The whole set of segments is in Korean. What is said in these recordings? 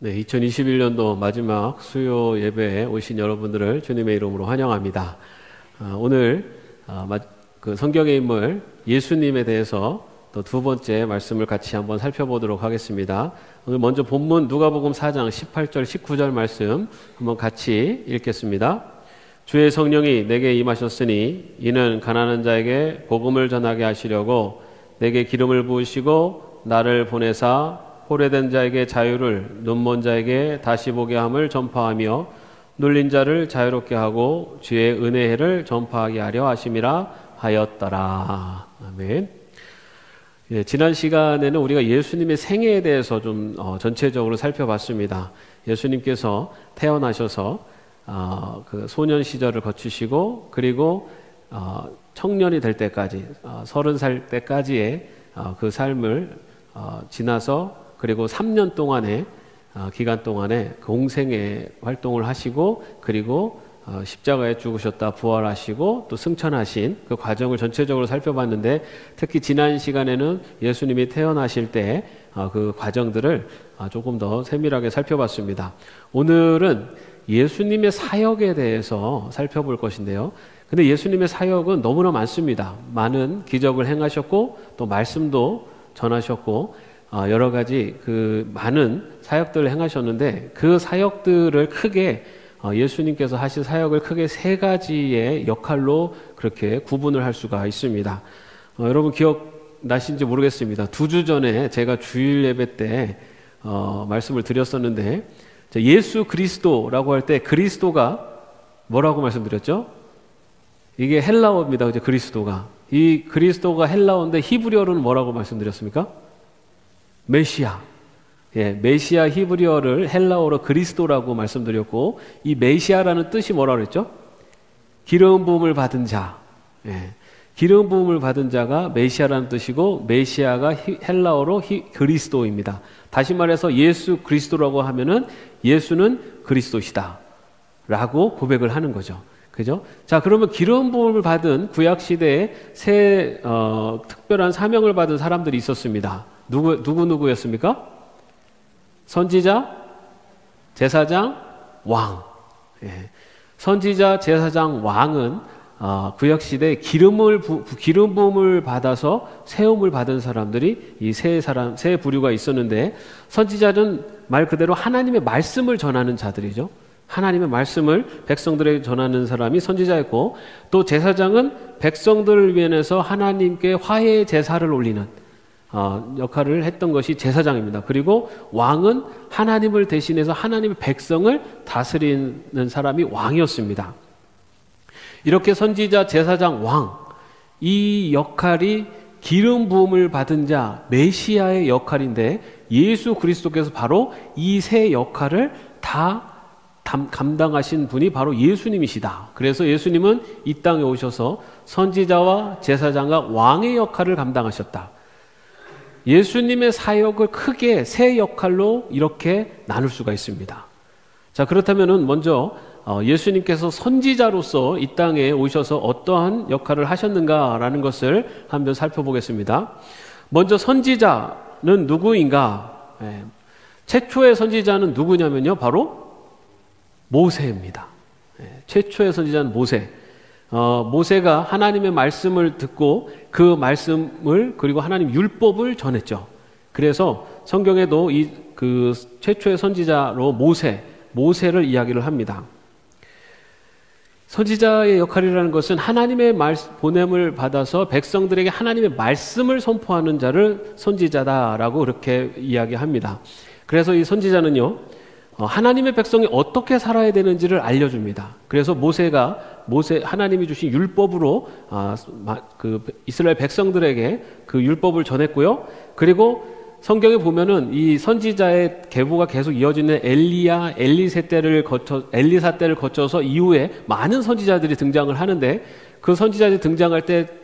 네, 2021년도 마지막 수요 예배에 오신 여러분들을 주님의 이름으로 환영합니다. 아, 오늘 아, 그 성경의 인물 예수님에 대해서 또 두 번째 말씀을 같이 한번 살펴보도록 하겠습니다. 오늘 먼저 본문 누가복음 4장 18절 19절 말씀 한번 같이 읽겠습니다. 주의 성령이 내게 임하셨으니 이는 가난한 자에게 복음을 전하게 하시려고 내게 기름을 부으시고 나를 보내사 호래된 자에게 자유를 눈먼 자에게 다시 보게 함을 전파하며 눌린 자를 자유롭게 하고 주의 은혜를 전파하게 하려 하심이라 하였더라. 아멘. 예, 지난 시간에는 우리가 예수님의 생애에 대해서 좀 어, 전체적으로 살펴봤습니다. 예수님께서 태어나셔서 어, 그 소년 시절을 거치시고 그리고 어, 청년이 될 때까지 어, 서른 살 때까지의 어, 그 삶을 어, 지나서 그리고 3년 동안의 어, 기간 동안에 공생의 활동을 하시고 그리고 어, 십자가에 죽으셨다 부활하시고 또 승천하신 그 과정을 전체적으로 살펴봤는데 특히 지난 시간에는 예수님이 태어나실 때그 어, 과정들을 조금 더 세밀하게 살펴봤습니다. 오늘은 예수님의 사역에 대해서 살펴볼 것인데요. 근데 예수님의 사역은 너무나 많습니다. 많은 기적을 행하셨고 또 말씀도 전하셨고 어, 여러 가지 그 많은 사역들을 행하셨는데 그 사역들을 크게 어, 예수님께서 하신 사역을 크게 세 가지의 역할로 그렇게 구분을 할 수가 있습니다. 어, 여러분 기억 나신지 모르겠습니다. 두 주 전에 제가 주일 예배 때 어, 말씀을 드렸었는데 예수 그리스도라고 할 때 그리스도가 뭐라고 말씀드렸죠? 이게 헬라어입니다. 그죠? 그리스도가 이 그리스도가 헬라어인데 히브리어로는 뭐라고 말씀드렸습니까? 메시아. 예, 메시아 히브리어를 헬라어로 그리스도라고 말씀드렸고 이 메시아라는 뜻이 뭐라 그랬죠? 기름 부음을 받은 자. 예, 기름 부음을 받은 자가 메시아라는 뜻이고 메시아가 히, 헬라어로 히, 그리스도입니다. 다시 말해서 예수 그리스도라고 하면은 예수는 그리스도시다. 라고 고백을 하는 거죠. 그죠? 자, 그러면 기름 부음을 받은 구약 시대에 새 어, 특별한 사명을 받은 사람들이 있었습니다. 누구, 누구, 누구였습니까? 선지자, 제사장, 왕. 예. 선지자, 제사장, 왕은 어, 구약시대 기름을 부, 기름 부음을 받아서 세움을 받은 사람들이 이 세 사람 세 부류가 있었는데 선지자는 말 그대로 하나님의 말씀을 전하는 자들이죠. 하나님의 말씀을 백성들에게 전하는 사람이 선지자였고 또 제사장은 백성들을 위해서 하나님께 화해 제사를 올리는 어, 역할을 했던 것이 제사장입니다. 그리고 왕은 하나님을 대신해서 하나님의 백성을 다스리는 사람이 왕이었습니다. 이렇게 선지자, 제사장, 왕, 이 역할이 기름 부음을 받은 자, 메시아의 역할인데 예수 그리스도께서 바로 이 세 역할을 다 감당하신 분이 바로 예수님이시다. 그래서 예수님은 이 땅에 오셔서 선지자와 제사장과 왕의 역할을 감당하셨다. 예수님의 사역을 크게 세 역할로 이렇게 나눌 수가 있습니다. 자, 그렇다면 먼저 어, 예수님께서 선지자로서 이 땅에 오셔서 어떠한 역할을 하셨는가라는 것을 한번 살펴보겠습니다. 먼저 선지자는 누구인가? 예, 최초의 선지자는 누구냐면요. 바로 모세입니다. 예, 최초의 선지자는 모세. 어, 모세가 하나님의 말씀을 듣고 그 말씀을 그리고 하나님 율법을 전했죠. 그래서 성경에도 이 그 최초의 선지자로 모세, 모세를 이야기를 합니다. 선지자의 역할이라는 것은 하나님의 말, 보냄을 받아서 백성들에게 하나님의 말씀을 선포하는 자를 선지자다라고 그렇게 이야기합니다. 그래서 이 선지자는요, 어, 하나님의 백성이 어떻게 살아야 되는지를 알려줍니다. 그래서 모세가 모세 하나님이 주신 율법으로 아, 그 이스라엘 백성들에게 그 율법을 전했고요. 그리고 성경에 보면은 이 선지자의 계보가 계속 이어지는 엘리야, 엘리세 때를 거쳐 엘리사 때를 거쳐서 이후에 많은 선지자들이 등장을 하는데 그 선지자들이 등장할 때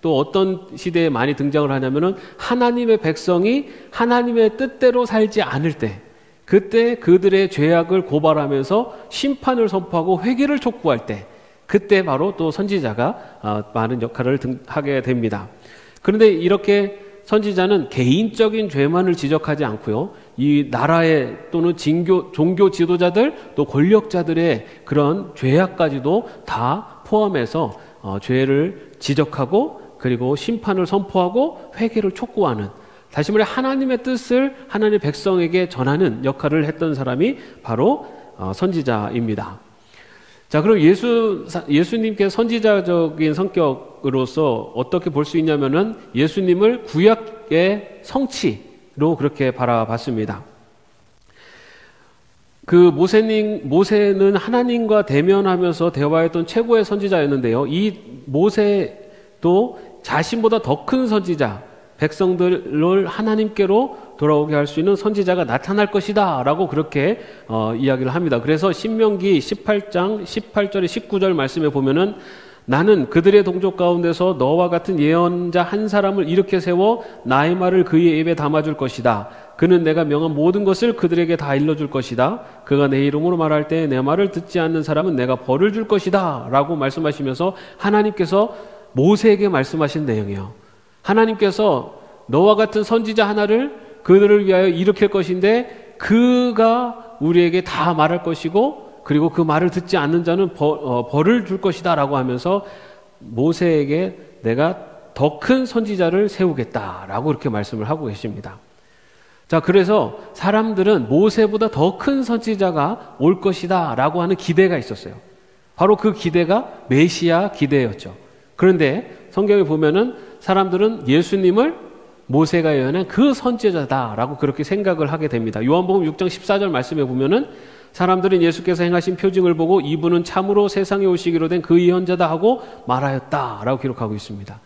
또 어떤 시대에 많이 등장을 하냐면은 하나님의 백성이 하나님의 뜻대로 살지 않을 때 그때 그들의 죄악을 고발하면서 심판을 선포하고 회개를 촉구할 때 그때 바로 또 선지자가 어, 많은 역할을 하게 됩니다. 그런데 이렇게 선지자는 개인적인 죄만을 지적하지 않고요. 이 나라의 또는 진교, 종교 지도자들 또 권력자들의 그런 죄악까지도 다 포함해서 어, 죄를 지적하고 그리고 심판을 선포하고 회개를 촉구하는 다시 말해 하나님의 뜻을 하나님의 백성에게 전하는 역할을 했던 사람이 바로 어, 선지자입니다. 자, 그럼 예수, 예수님께 선지자적인 성격으로서 어떻게 볼 수 있냐면은 예수님을 구약의 성취로 그렇게 바라봤습니다. 그 모세님, 모세는 하나님과 대면하면서 대화했던 최고의 선지자였는데요. 이 모세도 자신보다 더 큰 선지자, 백성들을 하나님께로 돌아오게 할 수 있는 선지자가 나타날 것이다 라고 그렇게 어, 이야기를 합니다. 그래서 신명기 18장 18절에 19절 말씀에 보면은 나는 그들의 동족 가운데서 너와 같은 예언자 한 사람을 이렇게 세워 나의 말을 그의 입에 담아줄 것이다. 그는 내가 명한 모든 것을 그들에게 다 일러줄 것이다. 그가 내 이름으로 말할 때 내 말을 듣지 않는 사람은 내가 벌을 줄 것이다. 라고 말씀하시면서 하나님께서 모세에게 말씀하신 내용이에요. 하나님께서 너와 같은 선지자 하나를 그들을 위하여 일으킬 것인데 그가 우리에게 다 말할 것이고 그리고 그 말을 듣지 않는 자는 벌, 어, 벌을 줄 것이다 라고 하면서 모세에게 내가 더 큰 선지자를 세우겠다 라고 이렇게 말씀을 하고 계십니다. 자, 그래서 사람들은 모세보다 더 큰 선지자가 올 것이다 라고 하는 기대가 있었어요. 바로 그 기대가 메시아 기대였죠. 그런데 성경에 보면은 사람들은 예수님을 모세가 예언한 그 선지자다라고 그렇게 생각을 하게 됩니다. 요한복음 6장 14절 말씀에 보면은 사람들은 예수께서 행하신 표징을 보고 이분은 참으로 세상에 오시기로 된 그 예언자다 하고 말하였다라고 기록하고 있습니다.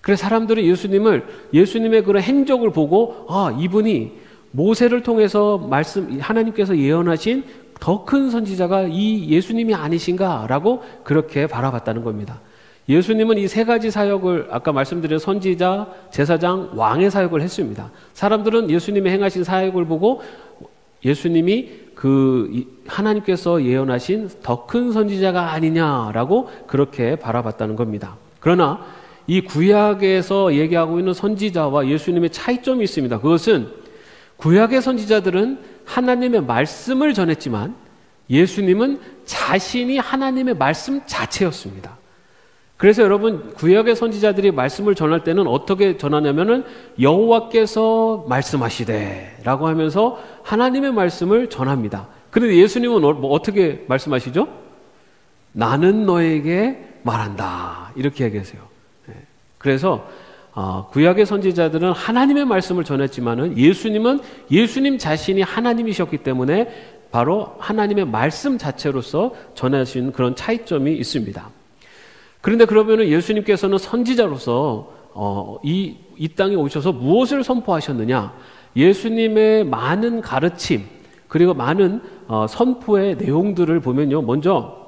그래서 사람들은 예수님을 예수님의 그런 행적을 보고 아 이분이 모세를 통해서 말씀 하나님께서 예언하신 더 큰 선지자가 이 예수님이 아니신가라고 그렇게 바라봤다는 겁니다. 예수님은 이 세 가지 사역을 아까 말씀드린 선지자, 제사장, 왕의 사역을 했습니다. 사람들은 예수님이 행하신 사역을 보고 예수님이 그 하나님께서 예언하신 더 큰 선지자가 아니냐라고 그렇게 바라봤다는 겁니다. 그러나 이 구약에서 얘기하고 있는 선지자와 예수님의 차이점이 있습니다. 그것은 구약의 선지자들은 하나님의 말씀을 전했지만 예수님은 자신이 하나님의 말씀 자체였습니다. 그래서 여러분 구약의 선지자들이 말씀을 전할 때는 어떻게 전하냐면은 여호와께서 말씀하시되라고 하면서 하나님의 말씀을 전합니다. 그런데 예수님은 어, 뭐 어떻게 말씀하시죠? 나는 너에게 말한다 이렇게 얘기하세요. 네. 그래서 어, 구약의 선지자들은 하나님의 말씀을 전했지만은 예수님은 예수님 자신이 하나님이셨기 때문에 바로 하나님의 말씀 자체로서 전하신 그런 차이점이 있습니다. 그런데 그러면은 예수님께서는 선지자로서 어, 이, 이 땅에 오셔서 무엇을 선포하셨느냐? 예수님의 많은 가르침, 그리고 많은 어, 선포의 내용들을 보면요. 먼저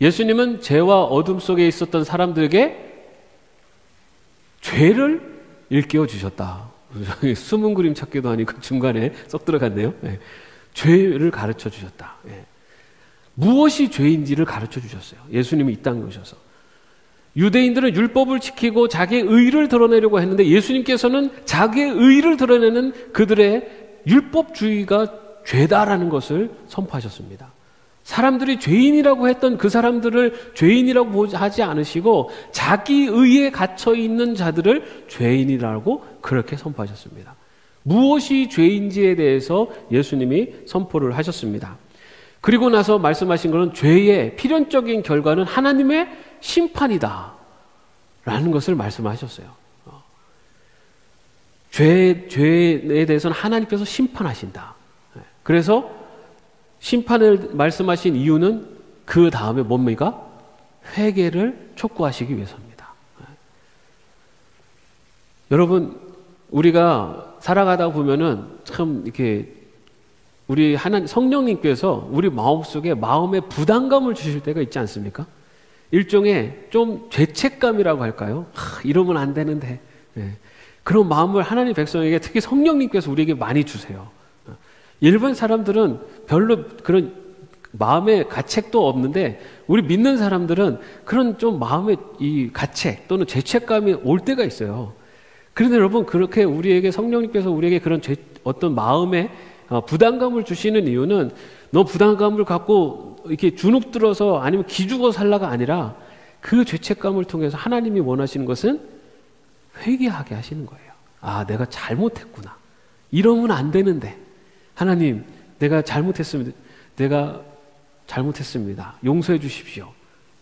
예수님은 죄와 어둠 속에 있었던 사람들에게 죄를 일깨워 주셨다. 숨은 그림 찾기도 아니고 중간에 쏙 들어갔네요. 네. 죄를 가르쳐 주셨다. 네. 무엇이 죄인지를 가르쳐 주셨어요. 예수님이 이 땅에 오셔서. 유대인들은 율법을 지키고 자기의 의를 드러내려고 했는데 예수님께서는 자기의 의를 드러내는 그들의 율법주의가 죄다라는 것을 선포하셨습니다. 사람들이 죄인이라고 했던 그 사람들을 죄인이라고 하지 않으시고 자기 의에 갇혀 있는 자들을 죄인이라고 그렇게 선포하셨습니다. 무엇이 죄인지에 대해서 예수님이 선포를 하셨습니다. 그리고 나서 말씀하신 것은 죄의 필연적인 결과는 하나님의 심판이다. 라는 것을 말씀하셨어요. 어. 죄, 죄에 대해서는 하나님께서 심판하신다. 네. 그래서 심판을 말씀하신 이유는 그 다음에 뭡니까? 회개를 촉구하시기 위해서입니다. 네. 여러분, 우리가 살아가다 보면은 참 이렇게 우리 하나님 성령님께서 우리 마음속에 마음에 부담감을 주실 때가 있지 않습니까? 일종의 좀 죄책감이라고 할까요? 하, 이러면 안 되는데. 네. 그런 마음을 하나님 백성에게 특히 성령님께서 우리에게 많이 주세요. 일반 사람들은 별로 그런 마음의 가책도 없는데 우리 믿는 사람들은 그런 좀 마음의 이 가책 또는 죄책감이 올 때가 있어요. 그런데 여러분 그렇게 우리에게 성령님께서 우리에게 그런 죄, 어떤 마음에 어, 부담감을 주시는 이유는 너 부담감을 갖고 이렇게 주눅 들어서 아니면 기죽어 살라가 아니라 그 죄책감을 통해서 하나님이 원하시는 것은 회개하게 하시는 거예요. 아, 내가 잘못했구나. 이러면 안 되는데. 하나님, 내가 잘못했습니다. 내가 잘못했습니다. 용서해 주십시오.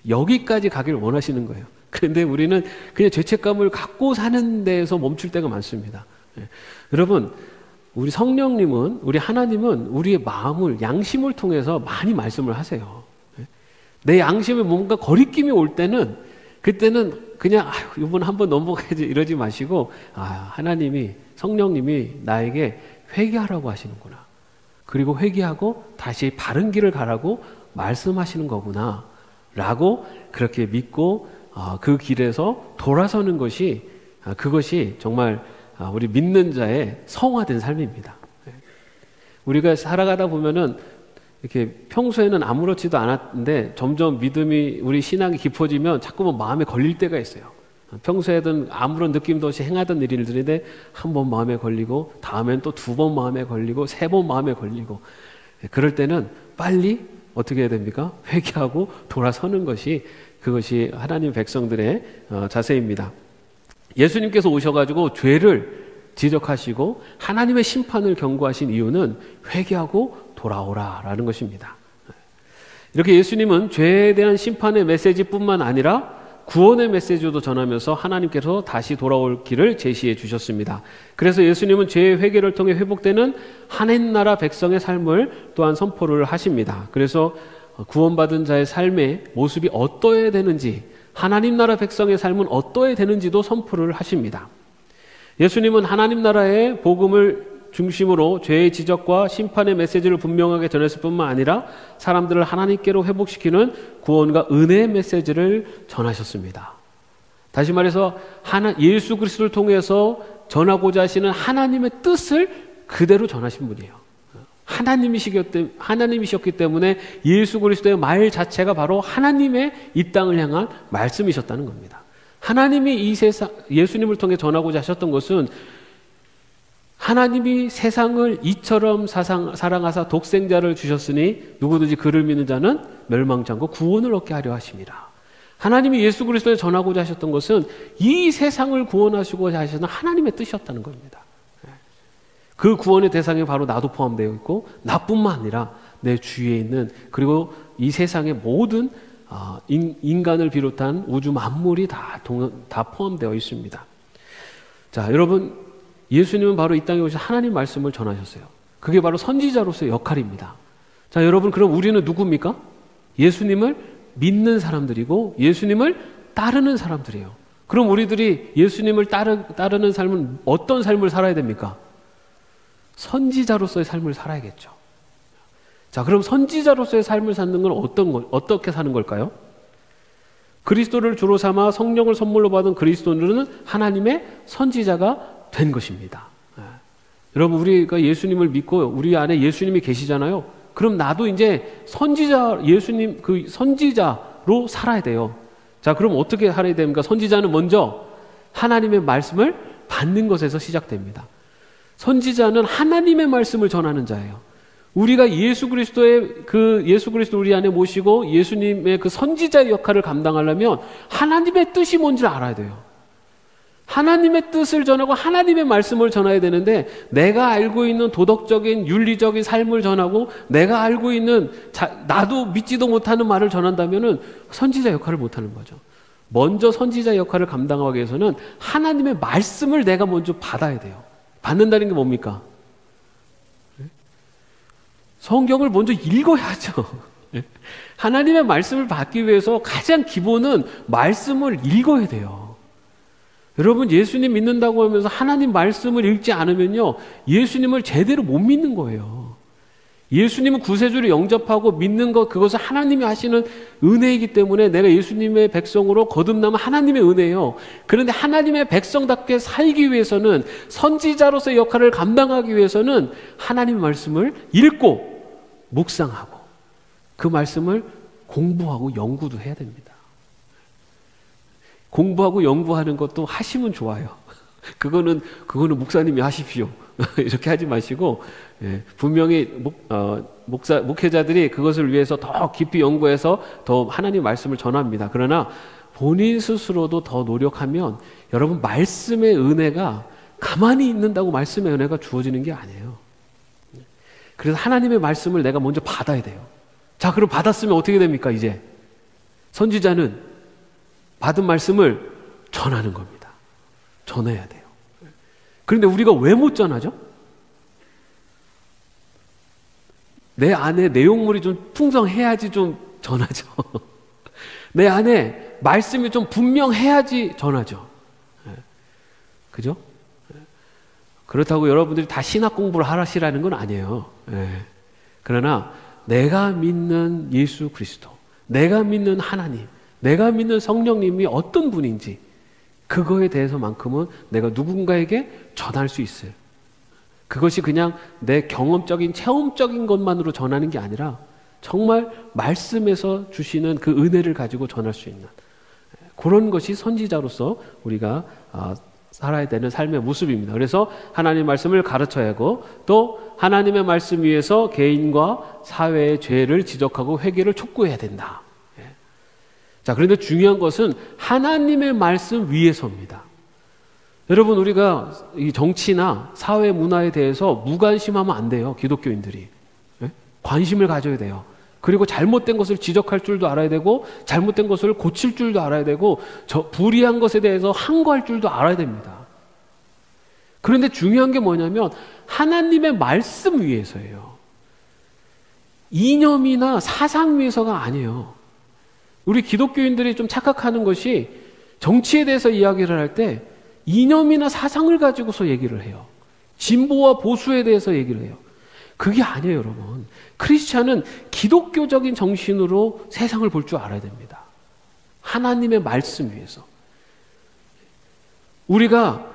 여기까지 가기를 원하시는 거예요. 그런데 우리는 그냥 죄책감을 갖고 사는 데에서 멈출 때가 많습니다. 예. 여러분, 우리 성령님은, 우리 하나님은 우리의 마음을, 양심을 통해서 많이 말씀을 하세요. 예. 내 양심에 뭔가 거리낌이 올 때는, 그때는 그냥, 아유, 이번 한번 넘어가야지 이러지 마시고, 아, 하나님이, 성령님이 나에게 회개하라고 하시는구나. 그리고 회개하고 다시 바른 길을 가라고 말씀하시는 거구나. 라고 그렇게 믿고 어, 그 길에서 돌아서는 것이 아, 그것이 정말 아, 우리 믿는 자의 성화된 삶입니다. 네. 우리가 살아가다 보면은 이렇게 평소에는 아무렇지도 않았는데 점점 믿음이 우리 신앙이 깊어지면 자꾸만 마음에 걸릴 때가 있어요. 평소에든 아무런 느낌도 없이 행하던 일들인데 한 번 마음에 걸리고 다음엔 또 두 번 마음에 걸리고 세 번 마음에 걸리고 네, 그럴 때는 빨리 어떻게 해야 됩니까? 회개하고 돌아서는 것이 그것이 하나님 백성들의 어, 자세입니다. 예수님께서 오셔가지고 죄를 지적하시고 하나님의 심판을 경고하신 이유는 회개하고 돌아오라라는 것입니다. 이렇게 예수님은 죄에 대한 심판의 메시지뿐만 아니라 구원의 메시지도 전하면서 하나님께서 다시 돌아올 길을 제시해 주셨습니다. 그래서 예수님은 죄의 회개를 통해 회복되는 하나님 나라 백성의 삶을 또한 선포를 하십니다. 그래서 구원받은 자의 삶의 모습이 어떠해야 되는지, 하나님 나라 백성의 삶은 어떠해야 되는지도 선포를 하십니다. 예수님은 하나님 나라의 복음을 중심으로 죄의 지적과 심판의 메시지를 분명하게 전했을 뿐만 아니라 사람들을 하나님께로 회복시키는 구원과 은혜의 메시지를 전하셨습니다. 다시 말해서 하나, 예수 그리스도를 통해서 전하고자 하시는 하나님의 뜻을 그대로 전하신 분이에요. 하나님이시기, 하나님이셨기 때문에 예수 그리스도의 말 자체가 바로 하나님의 이 땅을 향한 말씀이셨다는 겁니다. 하나님이 이 세상, 예수님을 통해 전하고자 하셨던 것은 하나님이 세상을 이처럼 사상, 사랑하사 독생자를 주셨으니 누구든지 그를 믿는 자는 멸망치 않고 구원을 얻게 하려 하십니다. 하나님이 예수 그리스도에 전하고자 하셨던 것은 이 세상을 구원하시고자 하시는 하나님의 뜻이었다는 겁니다. 그 구원의 대상에 바로 나도 포함되어 있고 나뿐만 아니라 내 주위에 있는 그리고 이 세상의 모든 아, 인간을 비롯한 우주 만물이 다, 다 포함되어 있습니다. 자, 여러분, 예수님은 바로 이 땅에 오셔 하나님 말씀을 전하셨어요. 그게 바로 선지자로서의 역할입니다. 자, 여러분, 그럼 우리는 누굽니까? 예수님을 믿는 사람들이고 예수님을 따르는 사람들이에요. 그럼 우리들이 예수님을 따르, 따르는 삶은 어떤 삶을 살아야 됩니까? 선지자로서의 삶을 살아야겠죠. 자, 그럼 선지자로서의 삶을 사는 건 어떤 걸, 어떻게 사는 걸까요? 그리스도를 주로 삼아 성령을 선물로 받은 그리스도는 하나님의 선지자가 된 것입니다. 네. 여러분, 우리가 예수님을 믿고 우리 안에 예수님이 계시잖아요. 그럼 나도 이제 선지자, 예수님 그 선지자로 살아야 돼요. 자, 그럼 어떻게 살아야 됩니까? 선지자는 먼저 하나님의 말씀을 받는 것에서 시작됩니다. 선지자는 하나님의 말씀을 전하는 자예요. 우리가 예수 그리스도의 그 예수 그리스도 우리 안에 모시고 예수님의 그 선지자의 역할을 감당하려면 하나님의 뜻이 뭔지를 알아야 돼요. 하나님의 뜻을 전하고 하나님의 말씀을 전해야 되는데 내가 알고 있는 도덕적인 윤리적인 삶을 전하고 내가 알고 있는 자, 나도 믿지도 못하는 말을 전한다면은 선지자 역할을 못 하는 거죠. 먼저 선지자 역할을 감당하기 위해서는 하나님의 말씀을 내가 먼저 받아야 돼요. 받는다는 게 뭡니까? 성경을 먼저 읽어야죠. 하나님의 말씀을 받기 위해서 가장 기본은 말씀을 읽어야 돼요. 여러분, 예수님 믿는다고 하면서 하나님 말씀을 읽지 않으면요, 예수님을 제대로 못 믿는 거예요. 예수님은 구세주를 영접하고 믿는 것 그것은 하나님이 하시는 은혜이기 때문에 내가 예수님의 백성으로 거듭나면 하나님의 은혜예요. 그런데 하나님의 백성답게 살기 위해서는 선지자로서의 역할을 감당하기 위해서는 하나님의 말씀을 읽고 묵상하고 그 말씀을 공부하고 연구도 해야 됩니다. 공부하고 연구하는 것도 하시면 좋아요. 그거는 그거는 목사님이 하십시오. 이렇게 하지 마시고 예, 분명히 목, 어, 목사 목회자들이 그것을 위해서 더 깊이 연구해서 더 하나님 말씀을 전합니다. 그러나 본인 스스로도 더 노력하면 여러분 말씀의 은혜가 가만히 있는다고 말씀의 은혜가 주어지는 게 아니에요. 그래서 하나님의 말씀을 내가 먼저 받아야 돼요. 자, 그럼 받았으면 어떻게 됩니까, 이제? 선지자는 받은 말씀을 전하는 겁니다. 전해야 돼요. 그런데 우리가 왜 못 전하죠? 내 안에 내용물이 좀 풍성해야지 좀 전하죠. 내 안에 말씀이 좀 분명해야지 전하죠. 그죠? 그렇다고 여러분들이 다 신학 공부를 하시라는 건 아니에요. 예. 그러나 내가 믿는 예수 그리스도, 내가 믿는 하나님, 내가 믿는 성령님이 어떤 분인지 그거에 대해서만큼은 내가 누군가에게 전할 수 있어요. 그것이 그냥 내 경험적인 체험적인 것만으로 전하는 게 아니라 정말 말씀에서 주시는 그 은혜를 가지고 전할 수 있는 그런 것이 선지자로서 우리가 아, 살아야 되는 삶의 모습입니다. 그래서 하나님 말씀을 가르쳐야 하고 또 하나님의 말씀 위에서 개인과 사회의 죄를 지적하고 회개를 촉구해야 된다. 예. 자, 그런데 중요한 것은 하나님의 말씀 위에서입니다. 여러분, 우리가 이 정치나 사회 문화에 대해서 무관심하면 안 돼요. 기독교인들이. 예? 관심을 가져야 돼요. 그리고 잘못된 것을 지적할 줄도 알아야 되고 잘못된 것을 고칠 줄도 알아야 되고 저 불이한 것에 대해서 항거할 줄도 알아야 됩니다. 그런데 중요한 게 뭐냐면 하나님의 말씀 위에서예요. 이념이나 사상 위에서가 아니에요. 우리 기독교인들이 좀 착각하는 것이 정치에 대해서 이야기를 할 때 이념이나 사상을 가지고서 얘기를 해요. 진보와 보수에 대해서 얘기를 해요. 그게 아니에요, 여러분. 크리스찬은 기독교적인 정신으로 세상을 볼 줄 알아야 됩니다. 하나님의 말씀 위에서. 우리가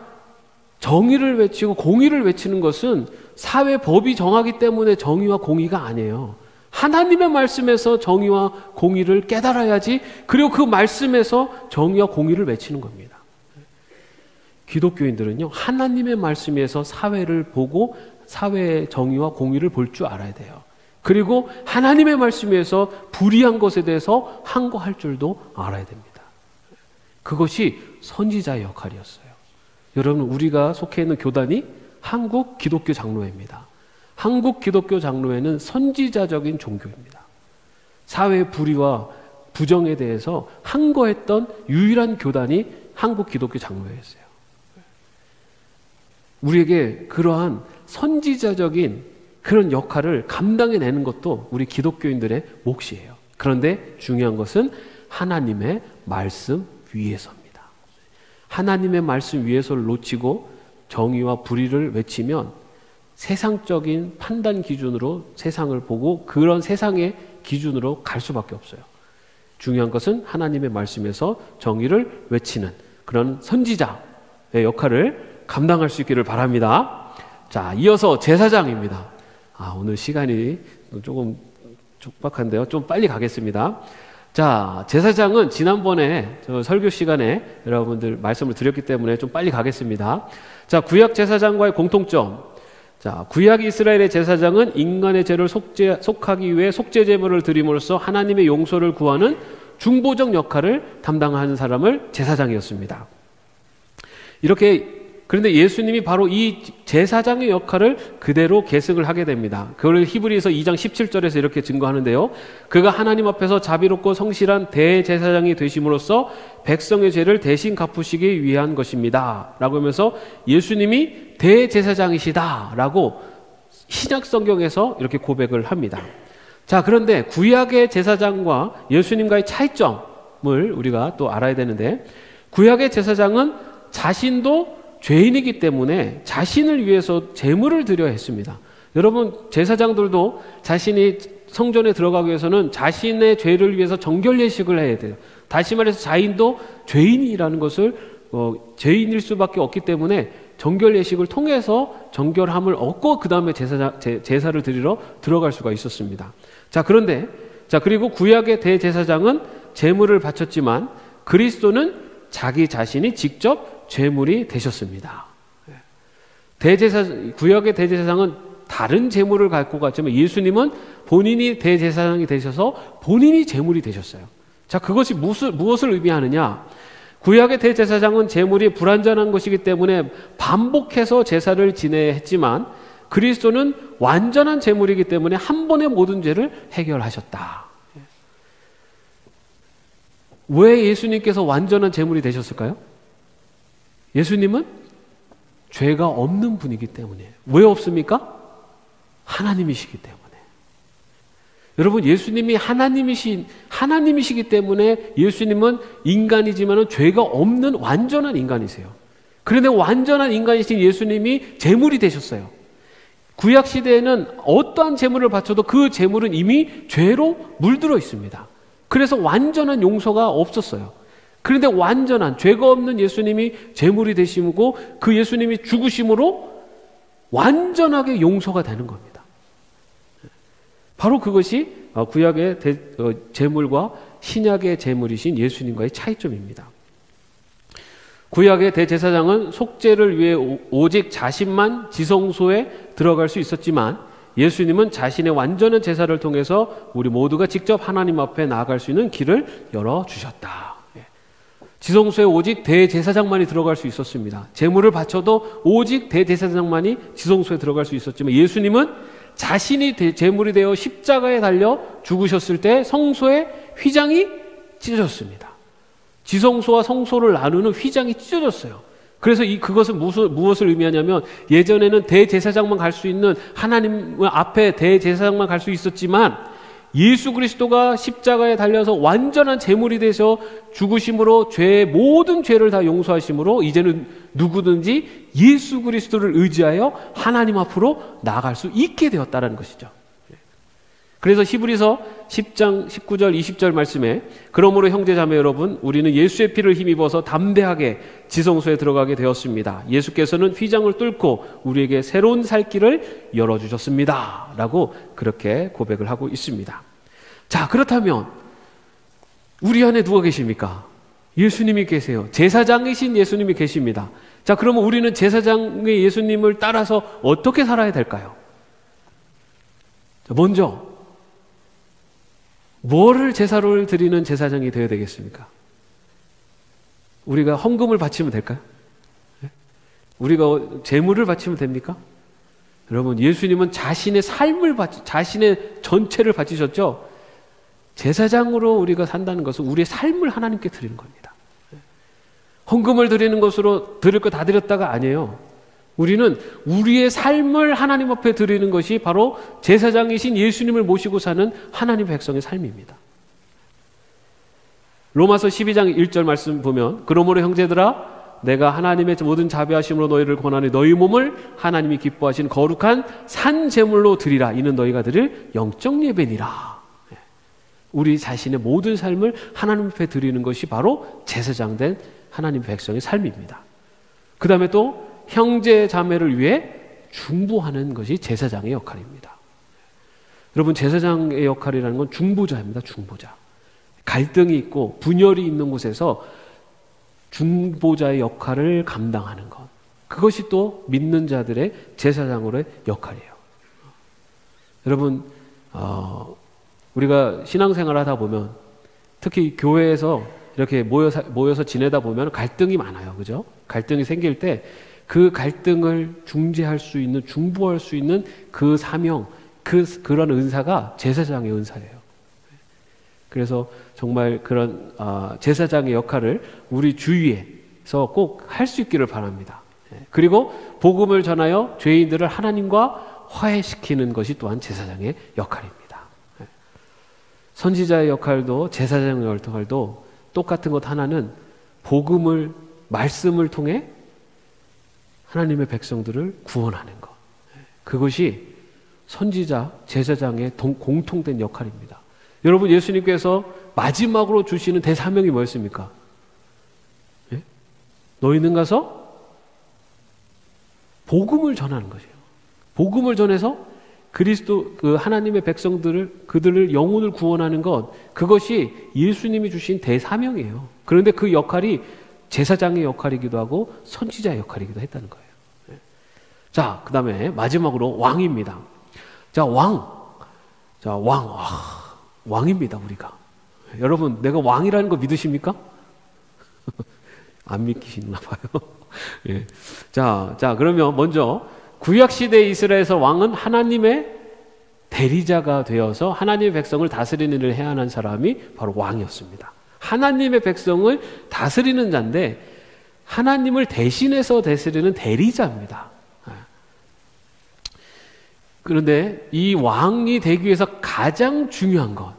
정의를 외치고 공의를 외치는 것은 사회 법이 정하기 때문에 정의와 공의가 아니에요. 하나님의 말씀에서 정의와 공의를 깨달아야지 그리고 그 말씀에서 정의와 공의를 외치는 겁니다. 기독교인들은요, 하나님의 말씀에서 사회를 보고 사회의 정의와 공의를 볼 줄 알아야 돼요. 그리고 하나님의 말씀에서 불의한 것에 대해서 항거할 줄도 알아야 됩니다. 그것이 선지자의 역할이었어요. 여러분, 우리가 속해 있는 교단이 한국 기독교 장로회입니다. 한국 기독교 장로회는 선지자적인 종교입니다. 사회 불의와 부정에 대해서 항거했던 유일한 교단이 한국 기독교 장로회였어요. 우리에게 그러한 선지자적인 그런 역할을 감당해내는 것도 우리 기독교인들의 몫이에요. 그런데 중요한 것은 하나님의 말씀 위에서입니다. 하나님의 말씀 위에서를 놓치고 정의와 불의를 외치면 세상적인 판단 기준으로 세상을 보고 그런 세상의 기준으로 갈 수밖에 없어요. 중요한 것은 하나님의 말씀에서 정의를 외치는 그런 선지자의 역할을 감당할 수 있기를 바랍니다. 자, 이어서 제사장입니다. 아, 오늘 시간이 조금 촉박한데요. 좀 빨리 가겠습니다. 자, 제사장은 지난번에 저 설교 시간에 여러분들 말씀을 드렸기 때문에 좀 빨리 가겠습니다. 자, 구약 제사장과의 공통점. 자, 구약 이스라엘의 제사장은 인간의 죄를 속죄, 속하기 위해 속죄 제물을 드림으로써 하나님의 용서를 구하는 중보적 역할을 담당하는 사람을 제사장이었습니다. 이렇게 그런데 예수님이 바로 이 제사장의 역할을 그대로 계승을 하게 됩니다. 그걸 히브리서 2장 17절에서 이렇게 증거하는데요. 그가 하나님 앞에서 자비롭고 성실한 대제사장이 되심으로써 백성의 죄를 대신 갚으시기 위한 것입니다. 라고 하면서 예수님이 대제사장이시다. 라고 신약 성경에서 이렇게 고백을 합니다. 자, 그런데 구약의 제사장과 예수님과의 차이점을 우리가 또 알아야 되는데 구약의 제사장은 자신도 죄인이기 때문에 자신을 위해서 제물을 드려야 했습니다. 여러분 제사장들도 자신이 성전에 들어가기 위해서는 자신의 죄를 위해서 정결 예식을 해야 돼요. 다시 말해서 자인도 죄인이라는 것을 어, 죄인일 수밖에 없기 때문에 정결 예식을 통해서 정결함을 얻고 그 다음에 제사 제사를 드리러 들어갈 수가 있었습니다. 자 그런데 자 그리고 구약의 대제사장은 제물을 바쳤지만 그리스도는 자기 자신이 직접 죄물이 되셨습니다. 대제사 구약의 대제사장은 다른 제물을 갖고 갔지만 예수님은 본인이 대제사장이 되셔서 본인이 제물이 되셨어요. 자, 그것이 무엇을, 무엇을 의미하느냐? 구약의 대제사장은 제물이 불완전한 것이기 때문에 반복해서 제사를 지내야 했지만 그리스도는 완전한 제물이기 때문에 한 번에 모든 죄를 해결하셨다. 왜 예수님께서 완전한 제물이 되셨을까요? 예수님은 죄가 없는 분이기 때문에. 왜 없습니까? 하나님이시기 때문에. 여러분, 예수님이 하나님이신, 하나님이시기 때문에 예수님은 인간이지만 죄가 없는 완전한 인간이세요. 그런데 완전한 인간이신 예수님이 제물이 되셨어요. 구약 시대에는 어떠한 제물을 바쳐도 그 제물은 이미 죄로 물들어 있습니다. 그래서 완전한 용서가 없었어요. 그런데 완전한 죄가 없는 예수님이 제물이 되시고 그 예수님이 죽으심으로 완전하게 용서가 되는 겁니다. 바로 그것이 구약의 어, 제물과 신약의 제물이신 예수님과의 차이점입니다. 구약의 대제사장은 속죄를 위해 오직 자신만 지성소에 들어갈 수 있었지만 예수님은 자신의 완전한 제사를 통해서 우리 모두가 직접 하나님 앞에 나아갈 수 있는 길을 열어 주셨다. 예. 지성소에 오직 대제사장만이 들어갈 수 있었습니다. 제물을 바쳐도 오직 대제사장만이 지성소에 들어갈 수 있었지만 예수님은 자신이 제물이 되어 십자가에 달려 죽으셨을 때 성소의 휘장이 찢어졌습니다. 지성소와 성소를 나누는 휘장이 찢어졌어요. 그래서 이 그것은 무엇을, 무엇을 의미하냐면 예전에는 대제사장만 갈 수 있는 하나님 앞에 대제사장만 갈 수 있었지만 예수 그리스도가 십자가에 달려서 완전한 제물이 되서 죽으심으로 죄의 모든 죄를 다 용서하심으로 이제는 누구든지 예수 그리스도를 의지하여 하나님 앞으로 나아갈 수 있게 되었다라는 것이죠. 그래서 히브리서 10장 19절 20절 말씀에 그러므로 형제자매 여러분 우리는 예수의 피를 힘입어서 담대하게 지성소에 들어가게 되었습니다. 예수께서는 휘장을 뚫고 우리에게 새로운 살 길을 열어 주셨습니다. 라고 그렇게 고백을 하고 있습니다. 자, 그렇다면 우리 안에 누가 계십니까? 예수님이 계세요. 제사장이신 예수님이 계십니다. 자, 그러면 우리는 제사장의 예수님을 따라서 어떻게 살아야 될까요? 먼저 뭐를 제사를 드리는 제사장이 되어야 되겠습니까? 우리가 헌금을 바치면 될까요? 예? 우리가 재물을 바치면 됩니까? 여러분, 예수님은 자신의 삶을 바치, 자신의 전체를 바치셨죠? 제사장으로 우리가 산다는 것은 우리의 삶을 하나님께 드리는 겁니다. 예? 헌금을 드리는 것으로 드릴 거 다 드렸다가 아니에요. 우리는 우리의 삶을 하나님 앞에 드리는 것이 바로 제사장이신 예수님을 모시고 사는 하나님 백성의 삶입니다. 로마서 12장 1절 말씀 보면 그러므로 형제들아 내가 하나님의 모든 자비하심으로 너희를 권하니 너희 몸을 하나님이 기뻐하신 거룩한 산 제물로 드리라 이는 너희가 드릴 영적 예배니라. 우리 자신의 모든 삶을 하나님 앞에 드리는 것이 바로 제사장된 하나님 백성의 삶입니다. 그 다음에 또 형제 자매를 위해 중보하는 것이 제사장의 역할입니다. 여러분 제사장의 역할이라는 건 중보자입니다. 중보자. 갈등이 있고 분열이 있는 곳에서 중보자의 역할을 감당하는 것. 그것이 또 믿는 자들의 제사장으로의 역할이에요. 여러분, 어, 우리가 신앙생활 하다 보면 특히 교회에서 이렇게 모여서, 모여서 지내다 보면 갈등이 많아요. 그죠? 갈등이 생길 때 그 갈등을 중재할 수 있는 중보할 수 있는 그 사명 그 그런 은사가 제사장의 은사예요. 그래서 정말 그런 아, 제사장의 역할을 우리 주위에서 꼭 할 수 있기를 바랍니다. 예. 그리고 복음을 전하여 죄인들을 하나님과 화해시키는 것이 또한 제사장의 역할입니다. 예. 선지자의 역할도 제사장의 역할도 똑같은 것 하나는 복음을 말씀을 통해 하나님의 백성들을 구원하는 것. 그것이 선지자, 제사장의 공통된 역할입니다. 여러분, 예수님께서 마지막으로 주시는 대사명이 뭐였습니까? 예? 너희는 가서 복음을 전하는 것이에요. 복음을 전해서 그리스도 그 하나님의 백성들을 그들을 영혼을 구원하는 것 그것이 예수님이 주신 대사명이에요. 그런데 그 역할이 제사장의 역할이기도 하고 선지자의 역할이기도 했다는 거예요. 자, 그 다음에 마지막으로 왕입니다. 자, 왕. 자, 왕. 와, 왕입니다, 우리가. 여러분, 내가 왕이라는 거 믿으십니까? 안 믿기시나 봐요. 예. 자, 자, 그러면 먼저 구약시대 이스라엘에서 왕은 하나님의 대리자가 되어서 하나님의 백성을 다스리는 일을 해야 하는 사람이 바로 왕이었습니다. 하나님의 백성을 다스리는 자인데 하나님을 대신해서 다스리는 대리자입니다. 예. 그런데 이 왕이 되기 위해서 가장 중요한 것,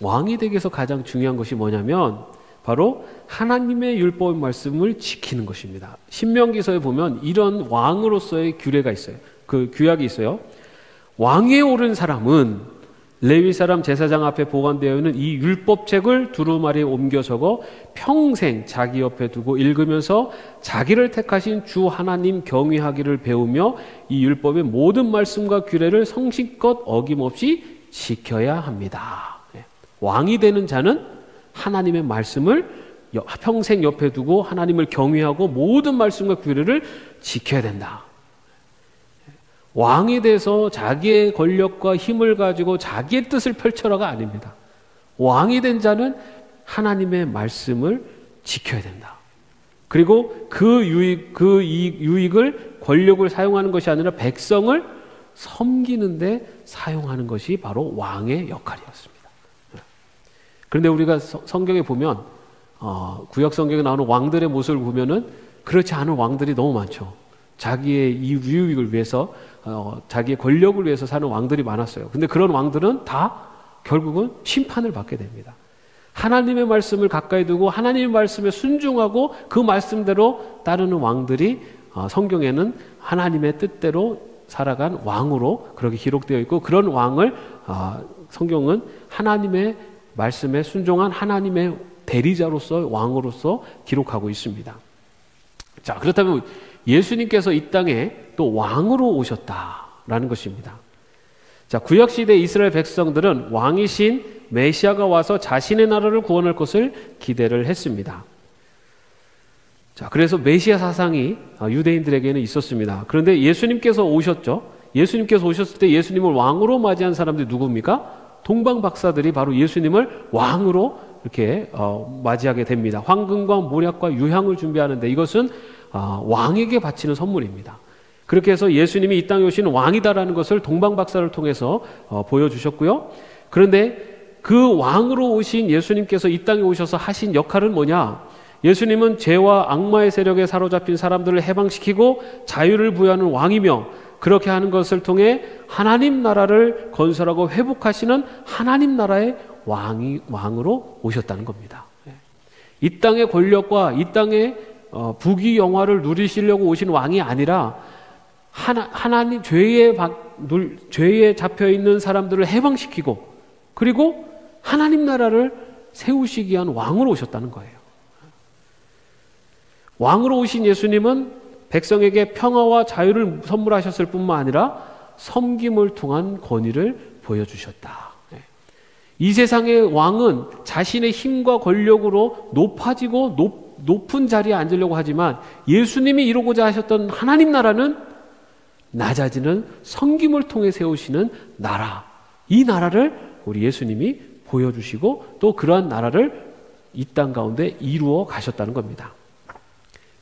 왕이 되기 위해서 가장 중요한 것이 뭐냐면 바로 하나님의 율법 말씀을 지키는 것입니다. 신명기서에 보면 이런 왕으로서의 규례가 있어요. 그 규약이 있어요. 왕에 오른 사람은 레위 사람 제사장 앞에 보관되어 있는 이 율법책을 두루마리에 옮겨 적어 평생 자기 옆에 두고 읽으면서 자기를 택하신 주 하나님 경외하기를 배우며 이 율법의 모든 말씀과 규례를 성실껏 어김없이 지켜야 합니다. 네. 왕이 되는 자는 하나님의 말씀을 평생 옆에 두고 하나님을 경외하고 모든 말씀과 규례를 지켜야 된다. 왕이 돼서 자기의 권력과 힘을 가지고 자기의 뜻을 펼쳐라가 아닙니다. 왕이 된 자는 하나님의 말씀을 지켜야 된다. 그리고 그 유익, 그 유익을 권력을 사용하는 것이 아니라 백성을 섬기는데 사용하는 것이 바로 왕의 역할이었습니다. 그런데 우리가 성경에 보면 어, 구약 성경에 나오는 왕들의 모습을 보면은 그렇지 않은 왕들이 너무 많죠. 자기의 이 유익을 위해서 어, 자기의 권력을 위해서 사는 왕들이 많았어요. 근데 그런 왕들은 다 결국은 심판을 받게 됩니다. 하나님의 말씀을 가까이 두고 하나님의 말씀에 순종하고 그 말씀대로 따르는 왕들이 어, 성경에는 하나님의 뜻대로 살아간 왕으로 그렇게 기록되어 있고 그런 왕을 어, 성경은 하나님의 말씀에 순종한 하나님의 대리자로서 왕으로서 기록하고 있습니다. 자, 그렇다면 예수님께서 이 땅에 또 왕으로 오셨다라는 것입니다. 자, 구약 시대 이스라엘 백성들은 왕이신 메시아가 와서 자신의 나라를 구원할 것을 기대를 했습니다. 자, 그래서 메시아 사상이 유대인들에게는 있었습니다. 그런데 예수님께서 오셨죠. 예수님께서 오셨을 때 예수님을 왕으로 맞이한 사람들이 누굽니까? 동방 박사들이 바로 예수님을 왕으로 이렇게 어, 맞이하게 됩니다. 황금과 모략과 유향을 준비하는데 이것은 어, 왕에게 바치는 선물입니다. 그렇게 해서 예수님이 이 땅에 오신 왕이다라는 것을 동방 박사를 통해서 어, 보여주셨고요. 그런데 그 왕으로 오신 예수님께서 이 땅에 오셔서 하신 역할은 뭐냐? 예수님은 죄와 악마의 세력에 사로잡힌 사람들을 해방시키고 자유를 부여하는 왕이며 그렇게 하는 것을 통해 하나님 나라를 건설하고 회복하시는 하나님 나라의 왕이 왕으로 오셨다는 겁니다. 이 땅의 권력과 이 땅의 어, 부귀 영화를 누리시려고 오신 왕이 아니라 하나, 하나님 죄에 눌, 죄에 잡혀 있는 사람들을 해방시키고 그리고 하나님 나라를 세우시기 위한 왕으로 오셨다는 거예요. 왕으로 오신 예수님은 백성에게 평화와 자유를 선물하셨을 뿐만 아니라 섬김을 통한 권위를 보여주셨다. 네. 이 세상의 왕은 자신의 힘과 권력으로 높아지고 높, 높은 자리에 앉으려고 하지만 예수님이 이루고자 하셨던 하나님 나라는 낮아지는 섬김을 통해 세우시는 나라. 이 나라를 우리 예수님이 보여주시고 또 그러한 나라를 이 땅 가운데 이루어 가셨다는 겁니다.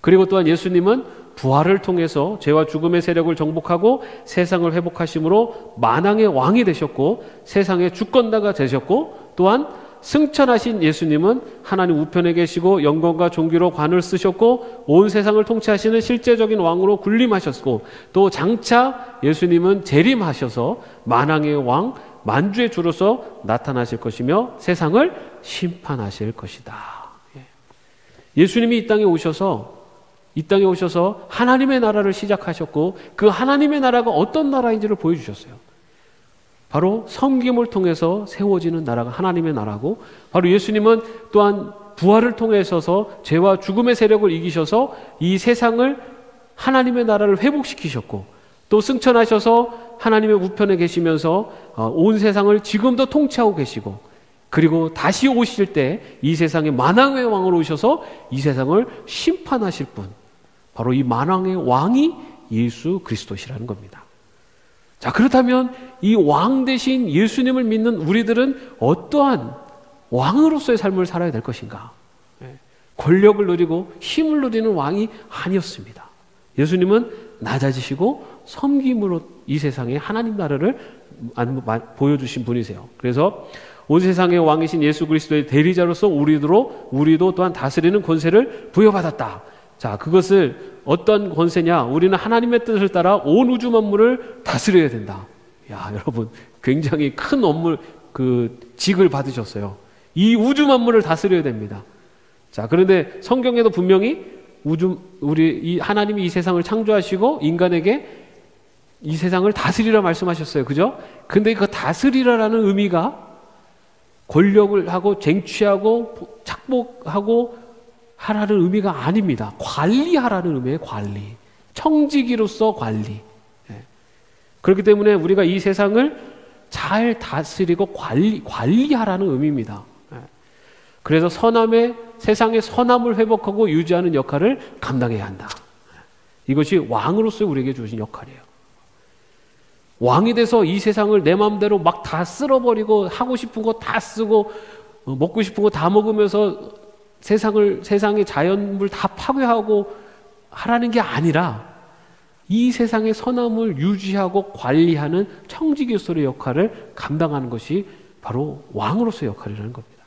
그리고 또한 예수님은 부활을 통해서 죄와 죽음의 세력을 정복하고 세상을 회복하심으로 만왕의 왕이 되셨고 세상의 주권자가 되셨고 또한 승천하신 예수님은 하나님 우편에 계시고 영광과 종기로 관을 쓰셨고 온 세상을 통치하시는 실제적인 왕으로 군림하셨고 또 장차 예수님은 재림하셔서 만왕의 왕 만주의 주로서 나타나실 것이며 세상을 심판하실 것이다. 예. 예수님이 이 땅에 오셔서 이 땅에 오셔서 하나님의 나라를 시작하셨고 그 하나님의 나라가 어떤 나라인지를 보여주셨어요. 바로 섬김을 통해서 세워지는 나라가 하나님의 나라고 바로 예수님은 또한 부활을 통해서 죄와 죽음의 세력을 이기셔서 이 세상을 하나님의 나라를 회복시키셨고 또 승천하셔서 하나님의 우편에 계시면서 어, 온 세상을 지금도 통치하고 계시고 그리고 다시 오실 때 이 세상의 만왕의 왕으로 오셔서 이 세상을 심판하실 분 바로 이 만왕의 왕이 예수 그리스도시라는 겁니다. 자, 그렇다면 이 왕 대신 예수님을 믿는 우리들은 어떠한 왕으로서의 삶을 살아야 될 것인가? 예. 권력을 누리고 힘을 누리는 왕이 아니었습니다. 예수님은 낮아지시고 섬김으로 이 세상에 하나님 나라를 보여주신 분이세요. 그래서 온 세상의 왕이신 예수 그리스도의 대리자로서 우리도 우리도 또한 다스리는 권세를 부여받았다. 자, 그것을 어떤 권세냐? 우리는 하나님의 뜻을 따라 온 우주 만물을 다스려야 된다. 야, 여러분, 굉장히 큰 업무, 그, 직을 받으셨어요. 이 우주 만물을 다스려야 됩니다. 자, 그런데 성경에도 분명히 우주, 우리, 이 하나님이 이 세상을 창조하시고 인간에게 이 세상을 다스리라 말씀하셨어요. 그죠? 근데 그 다스리라라는 의미가 권력을 하고 쟁취하고 착복하고 하라는 의미가 아닙니다. 관리하라는 의미의 관리. 청지기로서 관리. 예. 그렇기 때문에 우리가 이 세상을 잘 다스리고 관리, 관리하라는 의미입니다. 예. 그래서 선함의, 세상의 선함을 회복하고 유지하는 역할을 감당해야 한다. 예. 이것이 왕으로서 우리에게 주신 역할이에요. 왕이 돼서 이 세상을 내 마음대로 막 다 쓸어버리고 하고 싶은 거 다 쓰고 어, 먹고 싶은 거 다 먹으면서 세상을 세상의 자연물 다 파괴하고 하라는 게 아니라 이 세상의 선함을 유지하고 관리하는 청지교수의 역할을 감당하는 것이 바로 왕으로서의 역할이라는 겁니다.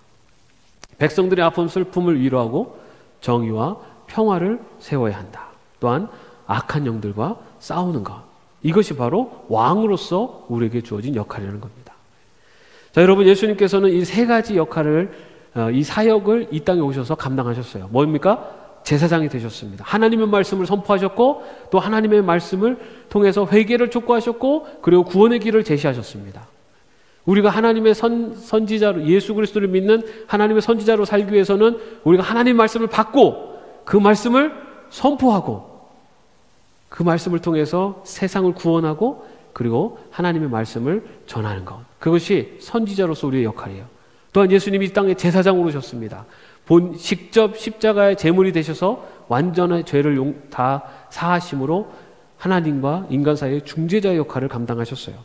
백성들의 아픔 슬픔을 위로하고 정의와 평화를 세워야 한다. 또한 악한 영들과 싸우는 것. 이것이 바로 왕으로서 우리에게 주어진 역할이라는 겁니다. 자, 여러분 예수님께서는 이 세 가지 역할을 어, 이 사역을 이 땅에 오셔서 감당하셨어요. 뭡니까? 제사장이 되셨습니다. 하나님의 말씀을 선포하셨고 또 하나님의 말씀을 통해서 회개를 촉구하셨고 그리고 구원의 길을 제시하셨습니다. 우리가 하나님의 선, 선지자로 예수 그리스도를 믿는 하나님의 선지자로 살기 위해서는 우리가 하나님의 말씀을 받고 그 말씀을 선포하고 그 말씀을 통해서 세상을 구원하고 그리고 하나님의 말씀을 전하는 것. 그것이 선지자로서 우리의 역할이에요. 또한 예수님이 이 땅에 제사장으로 오셨습니다. 본 직접 십자가의 제물이 되셔서 완전한 죄를 용, 다 사하심으로 하나님과 인간 사이의 중재자의 역할을 감당하셨어요.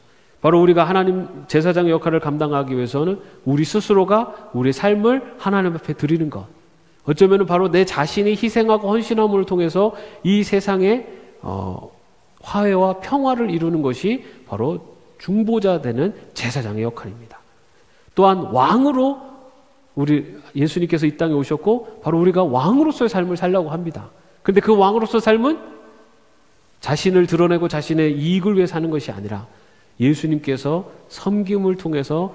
바로 우리가 하나님 제사장의 역할을 감당하기 위해서는 우리 스스로가 우리의 삶을 하나님 앞에 드리는 것. 어쩌면 바로 내 자신이 희생하고 헌신함을 통해서 이 세상에 어, 화해와 평화를 이루는 것이 바로 중보자 되는 제사장의 역할입니다. 또한 왕으로 우리 예수님께서 이 땅에 오셨고 바로 우리가 왕으로서의 삶을 살려고 합니다. 근데 그 왕으로서 삶은 자신을 드러내고 자신의 이익을 위해 사는 것이 아니라 예수님께서 섬김을 통해서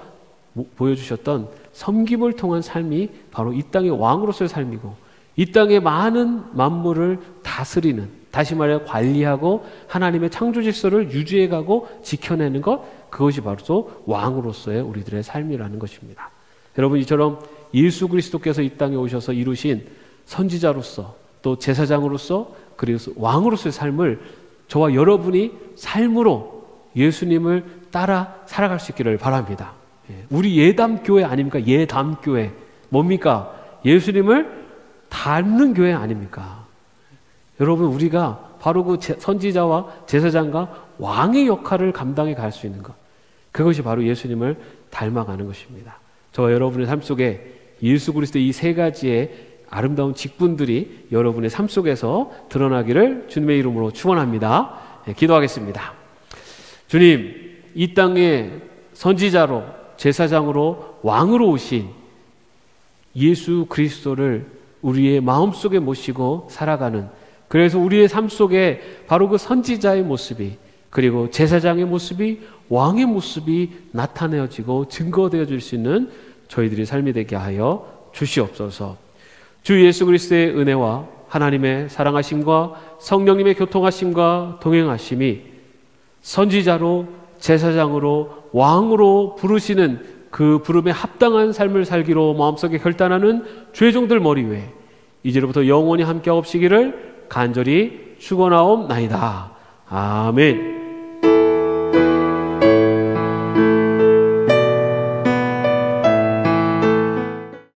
보여주셨던 섬김을 통한 삶이 바로 이 땅의 왕으로서의 삶이고 이 땅의 많은 만물을 다스리는 다시 말해 관리하고 하나님의 창조 질서를 유지해가고 지켜내는 것 그것이 바로 왕으로서의 우리들의 삶이라는 것입니다. 여러분 이처럼 예수 그리스도께서 이 땅에 오셔서 이루신 선지자로서 또 제사장으로서 그리고 왕으로서의 삶을 저와 여러분이 삶으로 예수님을 따라 살아갈 수 있기를 바랍니다. 예, 우리 예담 교회 아닙니까? 예담 교회 뭡니까? 예수님을 닮는 교회 아닙니까? 여러분 우리가 바로 그 선지자와 제사장과 왕의 역할을 감당해 갈 수 있는 것. 그것이 바로 예수님을 닮아가는 것입니다. 저와 여러분의 삶 속에 예수 그리스도 이 세 가지의 아름다운 직분들이 여러분의 삶 속에서 드러나기를 주님의 이름으로 축원합니다. 네, 기도하겠습니다. 주님, 이 땅에 선지자로 제사장으로 왕으로 오신 예수 그리스도를 우리의 마음속에 모시고 살아가는 그래서 우리의 삶 속에 바로 그 선지자의 모습이 그리고 제사장의 모습이 왕의 모습이 나타내어지고 증거되어질 수 있는 저희들의 삶이 되게 하여 주시옵소서. 주 예수 그리스도의 은혜와 하나님의 사랑하심과 성령님의 교통하심과 동행하심이 선지자로 제사장으로 왕으로 부르시는 그 부름에 합당한 삶을 살기로 마음속에 결단하는 죄종들 머리 위에 이제로부터 영원히 함께 없시기를 간절히 축원하옵나이다. 아멘.